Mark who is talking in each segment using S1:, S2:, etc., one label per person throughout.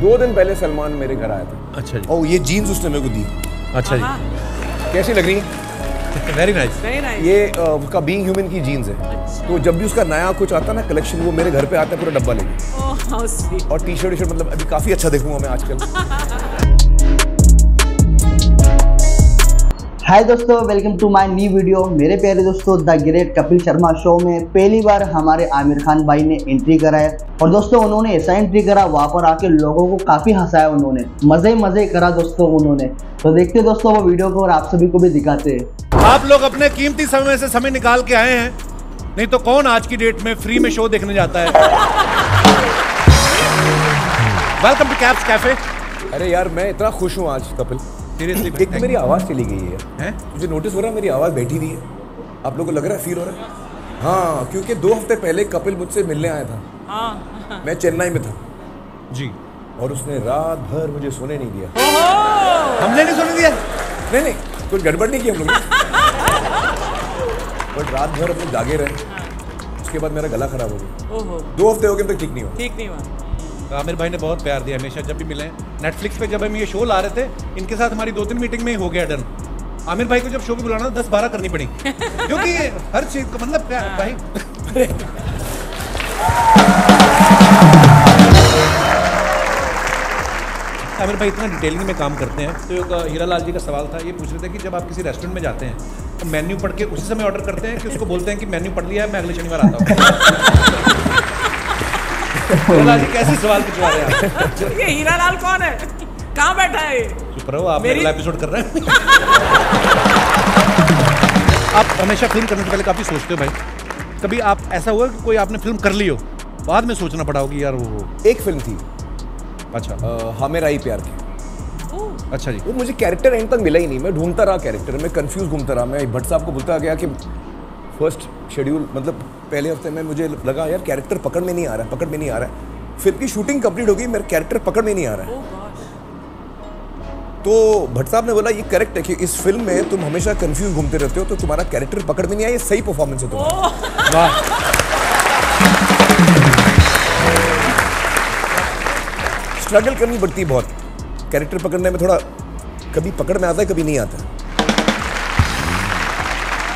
S1: दो दिन पहले सलमान मेरे घर आया था।
S2: अच्छा जी।
S1: ओ ये जीन्स उसने मेरे को दी।
S2: अच्छा
S3: हाँ,
S2: जी
S1: कैसी लग रही है?
S2: Very nice
S3: nice. nice.
S1: ये उसका बीइंग ह्यूमन की जीन्स है। अच्छा। तो जब भी उसका नया कुछ आता है ना कलेक्शन वो मेरे घर पे आता है पूरा डब्बा लेके।
S3: Oh,
S1: और टी शर्ट टी शर्ट मतलब अभी काफ़ी अच्छा देखूँगा मैं आजकल।
S4: हाय दोस्तों welcome to my new video मेरे प्यारे दोस्तों the great Kapil Sharma show में पहली बार हमारे आमिर खान भाई ने एंट्री करा है। और दोस्तों उन्होंने ऐसा एंट्री करा वहाँ पर आके लोगों को काफ़ी हंसाया उन्होंने। मज़े मज़े करा दोस्तों उन्होंने। तो देखते दोस्तों वो वीडियो को और आप सभी को भी दिखाते हैं।
S2: आप लोग अपने कीमती समय से समय निकाल के आए हैं। नहीं तो कौन आज की डेट में फ्री में शो देखने जाता है? वेलकम टू कैप्स कैफ़े
S1: अरे यार मैं इतना खुश हूँ आज कपिल।
S2: सीरियसली
S1: एक तो मेरी आवाज़ चली गई है।
S2: हैं?
S1: मुझे नोटिस हो रहा है मेरी आवाज़ बैठी हुई है। आप लोगों को लग रहा है फील हो रहा है? हाँ क्योंकि दो हफ़्ते पहले कपिल मुझसे मिलने आया था।
S3: हाँ.
S1: मैं चेन्नई में था।
S2: जी।
S1: और उसने रात भर मुझे सोने नहीं दिया।
S2: हमने नहीं सुन दिया?
S1: नहीं नहीं कुछ गड़बड़ नहीं की हम लोग बट रात भर हम लोग जागे रहे। उसके बाद मेरा गला खराब हो गया। दो हफ़्ते हो गए तक ठीक नहीं हुआ।
S3: ठीक नहीं हुआ।
S2: आमिर भाई ने बहुत प्यार दिया हमेशा जब भी मिले। नेटफ्लिक्स पे जब हम ये शो ला रहे थे इनके साथ हमारी दो तीन मीटिंग में ही हो गया डन आमिर भाई को जब शो पे बुलाना दस बारह करनी पड़ी। क्योंकि हर चीज़ को मतलब प्यार भाई? आमिर भाई इतना डिटेलिंग में काम करते हैं। तो एक हीरा लाल जी का सवाल था ये पूछ रहे थे कि जब आप किसी रेस्टोरेंट में जाते हैं तो मेन्यू पढ़ के उसी समय ऑर्डर करते हैं कि उसको बोलते हैं कि मेन्यू पढ़ लिया है मैं अगले शनिवार आता हूँ? जी कैसे सवाल पूछवा रहे हैं आप?
S3: ये हीरा लाल कौन है? कहाँ बैठा है ये?
S2: आप
S3: मेरी-
S2: अगला एपिसोड कर रहे हैं। आप हमेशा फ़िल्म करने से पहले काफ़ी सोचते हो भाई। कभी आप ऐसा हुआ कि कोई आपने फ़िल्म कर ली हो? बाद में सोचना पड़ा हो कि यार वो
S1: एक फ़िल्म थी।
S2: अच्छा।
S1: हमें आई प्यार की।
S2: अच्छा जी।
S1: वो मुझे कैरेक्टर एंड तक मिला ही नहीं। मैं ढूंढता रहा कैरेक्टर मैं कंफ्यूज घूमता रहा। मैं भट्ट साहब को बोलता गया कि फ़र्स्ट शेड्यूल मतलब पहले हफ़्ते में मुझे लगा यार कैरेक्टर पकड़ में नहीं आ रहा है पकड़ में नहीं आ रहा है। फ़िल्म की शूटिंग कंप्लीट हो गई मेरा कैरेक्टर पकड़ में नहीं आ रहा है।
S3: Oh
S1: तो भट्ट साहब ने बोला ये करेक्ट है कि इस फ़िल्म में तुम हमेशा कंफ्यूज घूमते रहते हो तो तुम्हारा कैरेक्टर पकड़ में नहीं आया ये सही परफॉर्मेंस है तुम्हारा.
S2: वाह।
S1: स्ट्रगल करनी पड़ती है बहुत। कैरेक्टर पकड़ने में थोड़ा कभी पकड़ में आता है कभी नहीं आता है।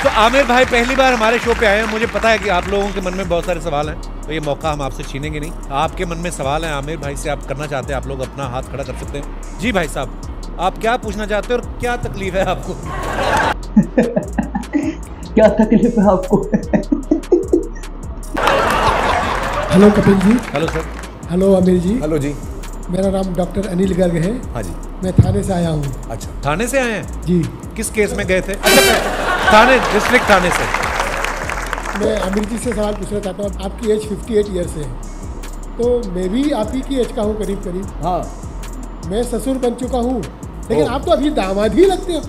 S2: तो आमिर भाई पहली बार हमारे शो पे आए हैं। मुझे पता है कि आप लोगों के मन में बहुत सारे सवाल हैं तो ये मौका हम आपसे छीनेंगे नहीं। आपके मन में सवाल हैं आमिर भाई से आप करना चाहते हैं आप लोग अपना हाथ खड़ा कर सकते हैं। जी भाई साहब आप क्या पूछना चाहते हैं और क्या तकलीफ़ है आपको?
S4: क्या तकलीफ़ है आपको?
S5: Hello Kapil ji.
S2: Hello sir.
S5: Hello Aamir ji.
S1: Hello जी।
S5: मेरा नाम डॉक्टर अनिल गर्ग है।
S1: हाँ जी।
S5: मैं थाने से आया हूँ।
S1: अच्छा।
S2: थाने से आए हैं?
S5: जी।
S2: किस केस में गए थे? अच्छा थाने डिस्ट्रिक्ट थाने से।
S5: मैं आमिर जी से सवाल पूछना चाहता हूँ आपकी एज 58 ईयर्स है। तो मैं भी आप ही की एज का हूँ करीब करीब
S1: हाँ।
S5: मैं ससुर बन चुका हूँ। लेकिन आप तो अभी दामाद ही लगते हो।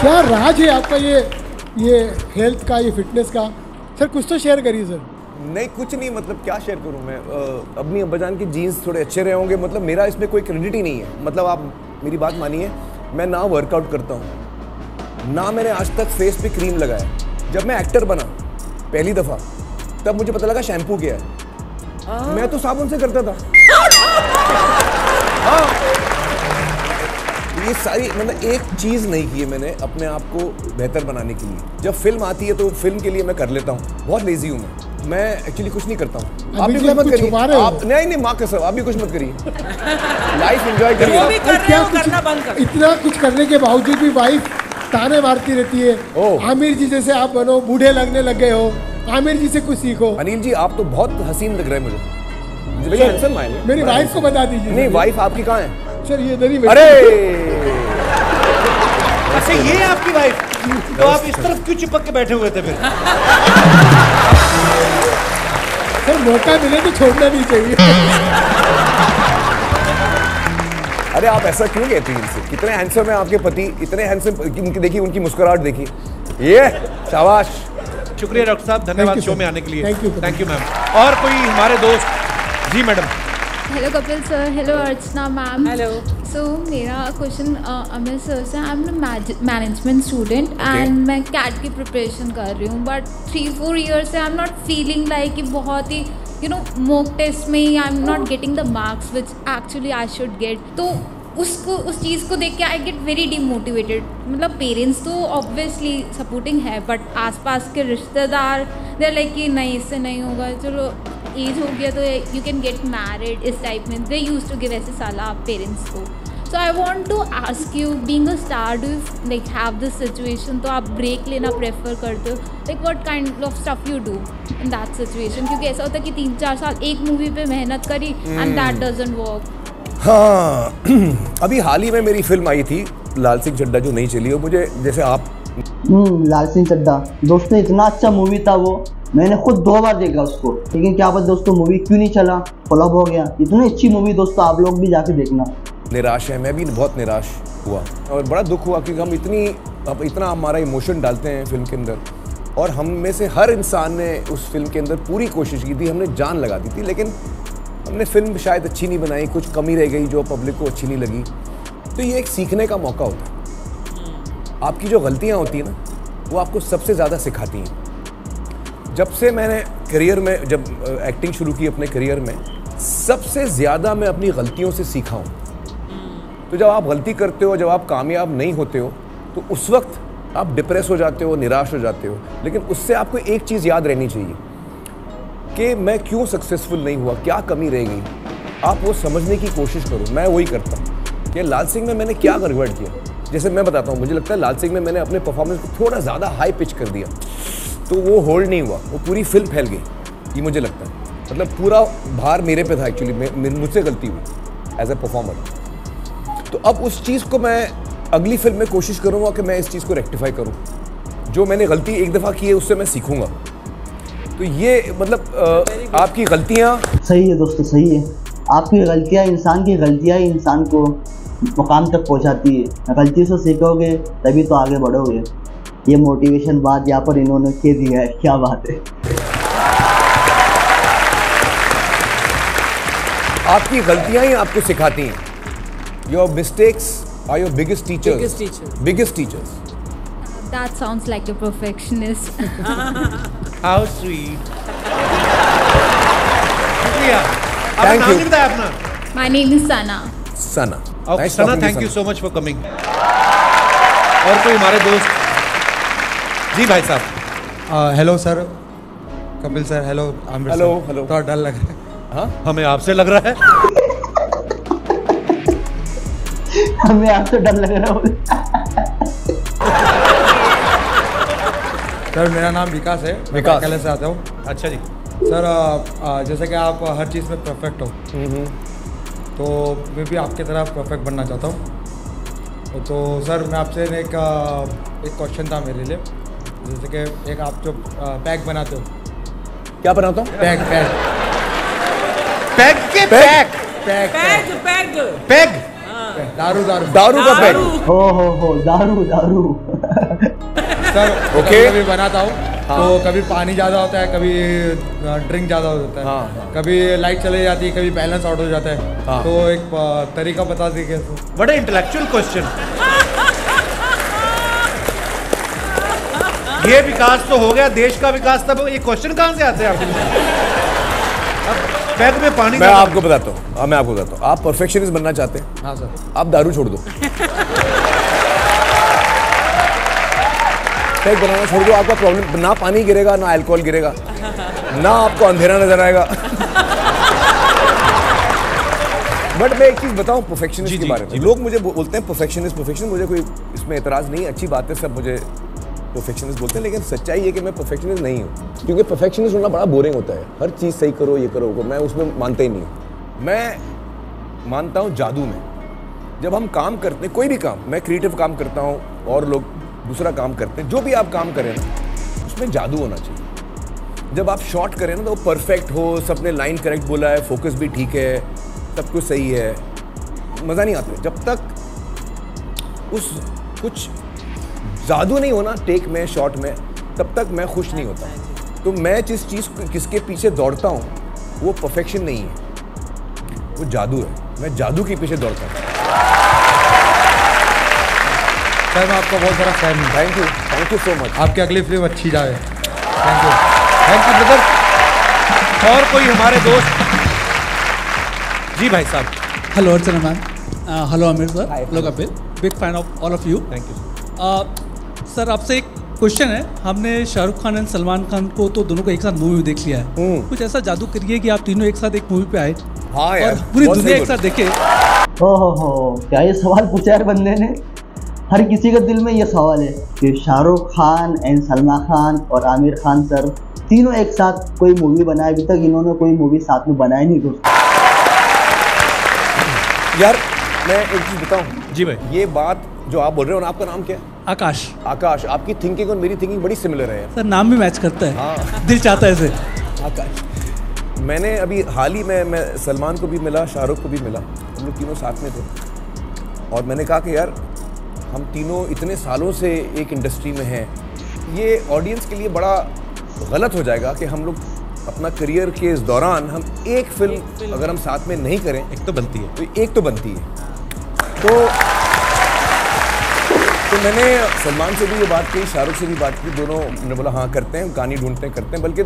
S5: क्या राज है आपका ये ये हेल्थ का ये फिटनेस का? सर कुछ तो शेयर करिए सर।
S1: नहीं कुछ नहीं मतलब क्या शेयर करूँ मैं? अपनी अब्बाजान की जीन्स थोड़े अच्छे रहे होंगे मतलब मेरा इसमें कोई क्रेडिट ही नहीं है। मतलब आप मेरी बात मानिए मैं ना वर्कआउट करता हूँ। ना मैंने आज तक फेस पे क्रीम लगाया जब मैं एक्टर बना पहली दफ़ा तब मुझे पता लगा शैम्पू क्या है। मैं तो साबुन से करता था। हाँ। ये सारी मतलब एक चीज़ नहीं की है मैंने अपने आप को बेहतर बनाने के लिए। जब फ़िल्म आती है तो फ़िल्म के लिए मैं कर लेता हूँ। बहुत लेजी हूँ मैं। मैं एक्चुअली कुछ नहीं करता हूँ। आप भी कुछ मत करिए।
S5: हो।
S1: आप नहीं नहीं माँ कसम आप भी कुछ मत करिए। लाइफ एंजॉय करिए।
S3: हो
S5: इतना कुछ करने के बावजूद भी वाइफ ताने मारती रहती है। आमिर जी जैसे आप बनो बूढ़े लगने लग गए हो। आमिर जी से कुछ सीखो।
S1: अनिल जी आप तो बहुत हसीन लग रहे हैं मुझे। आए
S5: मेरी वाइफ को बता दीजिए।
S1: नहीं वाइफ आपकी कहाँ है?
S5: सर ये इधर ही
S1: अरे!
S2: अच्छा ये आपकी वाइफ तो आप इस तरफ़ क्यों चिपक के बैठे हुए थे फिर?
S5: सर मौका मिले तो छोड़ना नहीं चाहिए।
S1: अरे आप ऐसा क्यों कहती हैं इनसे? कितने हैंडसम है आपके पति? इतने हैंडसम उनकी देखिए उनकी मुस्कुराहट देखिए। ये शाबाश।
S2: शुक्रिया डॉक्टर साहब। धन्यवाद शो में आने के लिए।
S5: Thank you
S2: thank you ma'am और कोई हमारे दोस्त जी madam.
S6: Hello Kapil sir hello Archana ma'am
S3: hello
S6: so मेरा क्वेश्चन अमित सर से I am management student and मैं कैट की प्रिपरेशन कर रही हूँ बट थ्री फोर ईयर्स से I am not feeling like कि बहुत ही यू नो मोक टेस्ट में ही I am not getting the marks which actually I should get तो उसको उस चीज़ को देख के आई गेट वेरी डिमोटिवेटेड मतलब पेरेंट्स तो ऑब्वियसली सपोर्टिंग है बट आसपास के रिश्तेदार दे लाइक कि नहीं इससे नहीं होगा चलो। एज हो गया तो यू कैन गेट मैरिड इस टाइप में। दे यूज़ टू गिव ऐसे सलाह पेरेंट्स को। So I want to ask you being a star do like have this situation तो आप ब्रेक लेना प्रेफर करते हो। Like what kind of stuff you do in that situation क्योंकि ऐसा होता है कि तीन चार साल एक मूवी पे मेहनत करी एंड दैट डजेंट वर्क
S1: हाँ अभी हाल ही में मेरी फ़िल्म आई थी लाल सिंह चड्डा जो नहीं चली वो मुझे जैसे आप
S4: हम्म लाल सिंह चड्डा दोस्तों इतना अच्छा मूवी था वो। मैंने खुद दो बार देखा उसको। लेकिन क्या पता दोस्तों मूवी क्यों नहीं चला? फ्लॉप हो गया। इतनी अच्छी मूवी दोस्तों आप लोग भी जाके देखना।
S1: निराश है। मैं भी बहुत निराश हुआ। और बड़ा दुख हुआ क्योंकि हम इतनी अब इतना हमारा इमोशन डालते हैं फ़िल्म के अंदर। और हम में से हर इंसान ने उस फ़िल्म के अंदर पूरी कोशिश की थी हमने जान लगा दी थी लेकिन हमने फ़िल्म शायद अच्छी नहीं बनाई कुछ कमी रह गई जो पब्लिक को अच्छी नहीं लगी। तो ये एक सीखने का मौका होता है। आपकी जो गलतियाँ होती हैं ना वो आपको सबसे ज़्यादा सिखाती हैं। जब से मैंने करियर में, जब एक्टिंग शुरू की अपने करियर में, सबसे ज़्यादा मैं अपनी गलतियों से सीखा हूँ। तो जब आप गलती करते हो, जब आप कामयाब नहीं होते हो तो उस वक्त आप डिप्रेस हो जाते हो, निराश हो जाते हो। लेकिन उससे आपको एक चीज़ याद रहनी चाहिए कि मैं क्यों सक्सेसफुल नहीं हुआ, क्या कमी रह गई आप वो समझने की कोशिश करो, मैं वही करता हूँ कि लाल सिंह में मैंने क्या गड़बड़ किया? जैसे मैं बताता हूँ, मुझे लगता है लाल सिंह में मैंने अपने परफॉर्मेंस को थोड़ा ज़्यादा हाई पिच कर दिया। तो वो होल्ड नहीं हुआ। वो पूरी फ़िल्म फैल गई ये मुझे लगता है। मतलब पूरा भार मेरे पे था एक्चुअली मुझसे गलती हुई एज ए परफॉर्मर तो अब उस चीज़ को मैं अगली फ़िल्म में कोशिश करूँगा कि मैं इस चीज़ को रेक्टिफाई करूँ। जो मैंने गलती एक दफ़ा की है उससे मैं सीखूँगा। तो ये मतलब अ, आपकी गलतियाँ
S4: सही है दोस्तों सही है। आपकी गलतियाँ इंसान की गलतियाँ इंसान को मुकाम तक पहुँचाती है। गलती से सीखोगे तभी तो आगे बढ़ोगे। ये मोटिवेशन बात यहाँ पर इन्होंने के दिया है क्या बात है।
S1: आपकी गलतियाँ ही आपको सिखाती हैं। Your mistakes are your biggest teachers
S3: teachers.
S1: Biggest teachers
S6: that sounds like a perfectionist
S2: how sweet शुक्रिया। आपका नाम नहीं बताया अपना?
S6: My name is Sana
S1: Sana
S2: okay
S1: Nice
S2: Sana thank you so much for coming और कोई हमारे दोस्त जी भाई साहब।
S7: Hello sir Kapil sir hello Aamir hello
S1: hello.
S7: थोड़ा डर लग रहा है। हाँ?
S2: हमें आपसे लग रहा है।
S4: हमें आपसे डर लग रहा है।
S7: सर मेरा नाम विकास है।
S1: विकास।
S7: कले से आता हूँ।
S2: अच्छा जी।
S7: सर जैसे कि आप हर चीज़ में परफेक्ट हो तो मैं भी आपकी तरह परफेक्ट बनना चाहता हूँ। तो सर मैं आपसे एक एक क्वेश्चन था मेरे लिए। जैसे कि एक आप जो पैक बनाते हो।
S1: क्या बनाता हूँ?
S7: पैक पैक
S2: पैग के peg
S7: peg
S3: peg peg
S2: peg
S7: दारू दारू।
S1: दारू का पैक
S4: हो हो हो दारू दारू।
S7: सर. कभी कभी बनाता हूँ हाँ। तो कभी पानी ज़्यादा होता है कभी ड्रिंक ज़्यादा हो जाता है।
S1: हाँ, हाँ।
S7: कभी लाइट चली जाती है कभी बैलेंस आउट हो जाता है।
S1: हाँ।
S7: तो एक तरीका बता दी कैसे
S2: बड़े इंटेलेक्चुअल क्वेश्चन ये विकास तो हो गया देश का विकास तब ये क्वेश्चन कहाँ से आते हैं आपके अब पैग में पानी
S1: मैं आपको बताता हूँ हाँ, मैं आपको बताता हूँ। आप परफेक्शनिस्ट बनना चाहते हैं?
S7: हाँ सर।
S1: आप दारू छोड़ दो। पैक बनाना छोड़ दो आपका प्रॉब्लम ना पानी गिरेगा ना अल्कोहल गिरेगा ना आपको अंधेरा नज़र आएगा। बट मैं एक चीज़ बताऊँ परफेक्शनिस्ट के बारे में। लोग मुझे बोलते हैं परफेक्शनिस्ट परफेक्शन मुझे कोई इसमें एतराज़ नहीं अच्छी बात है सब मुझे परफेक्शनिस्ट बोलते हैं, लेकिन सच्चाई ये कि मैं परफेक्शनिस्ट नहीं हूँ। क्योंकि परफेक्शनिस्ट होना बड़ा बोरिंग होता है। हर चीज़ सही करो, ये करो। मैं उसमें मानता ही नहीं हूँ। मैं मानता हूँ जादू में। जब हम काम करते हैं, कोई भी काम, मैं क्रिएटिव काम करता हूँ, और लोग दूसरा काम करते हैं, जो भी आप काम करें ना उसमें जादू होना चाहिए। जब आप शॉट करें ना तो परफेक्ट हो, सबने लाइन करेक्ट बोला है फोकस भी ठीक है, सब कुछ सही है, मज़ा नहीं आता। जब तक उस कुछ जादू नहीं होना टेक में शॉट में तब तक मैं खुश नहीं होता। तो मैं जिस चीज़ को किसके पीछे दौड़ता हूँ वो परफेक्शन नहीं है। वो जादू है। मैं जादू के पीछे दौड़ता हूँ।
S7: सर मैं आपका बहुत बड़ा फ़ैन हूँ।
S1: Thank you thank you so much
S7: आपकी अगली फ़िल्म अच्छी जाए। Thank you
S2: thank you brother और कोई हमारे दोस्त? जी भाई साहब।
S8: हेलो ma'am. Uh, hello, Amir sir. Hello, Kapil. Big fan of all of you.
S2: Thank you
S8: sir आपसे एक क्वेश्चन है। हमने शाहरुख खान एंड सलमान खान को तो दोनों को एक साथ मूवी में देख लिया है। कुछ ऐसा जादू करिए कि आप तीनों एक साथ एक मूवी पे आए।
S1: हाँ यार,
S8: और पूरी दुनिया एक साथ देखे।
S4: हो हो हो। क्या ये सवाल पूछा यार बंदे ने? हर किसी के दिल में ये सवाल है कि शाहरुख खान एंड सलमान खान और आमिर खान सर तीनों एक साथ कोई मूवी बनाए? अभी तक इन्होंने कोई मूवी साथ में बनाई नहीं दोस्तों।
S1: यार मैं एक चीज़ बताऊँ।
S2: जी भाई।
S1: ये बात जो आप बोल रहे हो ना आपका नाम क्या है?
S8: आकाश।
S1: आकाश आपकी थिंकिंग और मेरी थिंकिंग बड़ी सिमिलर है।
S8: सर नाम भी मैच करता है।
S1: हाँ।
S8: दिल चाहता है इसे।
S1: आकाश मैंने अभी हाल ही में मैं सलमान को भी मिला शाहरुख को भी मिला। हम लोग तीनों साथ में थे। और मैंने कहा कि यार हम तीनों इतने सालों से एक इंडस्ट्री में हैं। ये ऑडियंस के लिए बड़ा गलत हो जाएगा कि हम लोग अपना करियर के इस दौरान हम एक फ़िल्म अगर हम साथ में नहीं करें
S2: एक तो बनती है।
S1: तो एक तो बनती है। तो तो मैंने सलमान से भी ये बात की शाहरुख से भी बात की दोनों ने बोला हाँ करते हैं कहानी ढूंढते हैं करते हैं बल्कि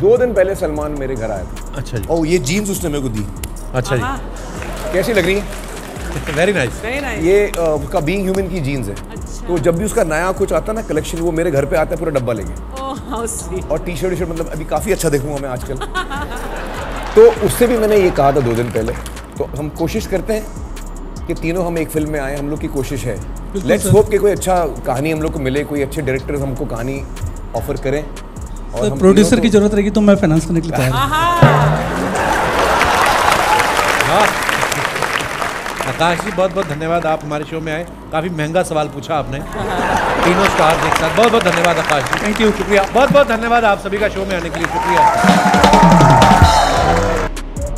S1: दो दिन पहले सलमान मेरे घर आया था
S2: अच्छा जी।
S1: और ये जीन्स उसने मेरे को दी।
S2: अच्छा
S3: हाँ,
S1: कैसी लग रही है?
S2: Very nice
S3: very nice.
S1: ये उसका बीइंग ह्यूमन की जीन्स है। अच्छा। तो जब भी उसका नया कुछ आता है ना कलेक्शन वो मेरे घर पे आता है पूरा डब्बा लेके।
S3: Oh,
S1: और टी शर्ट वी शर्ट मतलब अभी काफ़ी अच्छा देखूँगा मैं आजकल। तो उससे भी मैंने ये कहा था दो दिन पहले। तो हम कोशिश करते हैं कि तीनों हम एक फ़िल्म में आए हम लोग की कोशिश है। लेट्स होप कि कोई अच्छा कहानी हम लोग को मिले कोई अच्छे डायरेक्टर हमको कहानी ऑफ़र करें और
S8: सर प्रोड्यूसर की ज़रूरत रहेगी तो मैं फाइनेंस करने के लिए तैयार हूँ।
S2: आकाश जी बहुत बहुत धन्यवाद आप हमारे शो में आए। काफ़ी महँगा सवाल पूछा आपने। तीनों स्टार एक साथ। बहुत बहुत धन्यवाद आकाश जी। थैंक यू शुक्रिया। बहुत बहुत धन्यवाद आप सभी का शो में आने के लिए। शुक्रिया।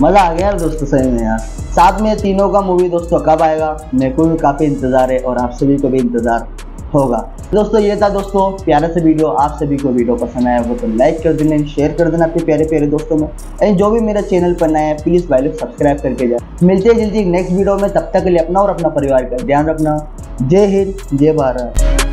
S4: मज़ा आ गया यार दोस्तों सही में यार। साथ में तीनों का मूवी दोस्तों कब आएगा, मेरे को भी काफ़ी इंतज़ार है और आप सभी को भी इंतज़ार होगा। दोस्तों ये था दोस्तों प्यारा से वीडियो, आप सभी को वीडियो पसंद आया हो तो लाइक कर देना शेयर कर देना अपने प्यारे प्यारे दोस्तों में। एंड जो भी मेरा चैनल पर नया है प्लीज़ लोग सब्सक्राइब करके जाए। मिलते हैं जल्दी नेक्स्ट वीडियो में, तब तक के लिए अपना और अपना परिवार का ध्यान रखना। जय हिंद, जय भारत।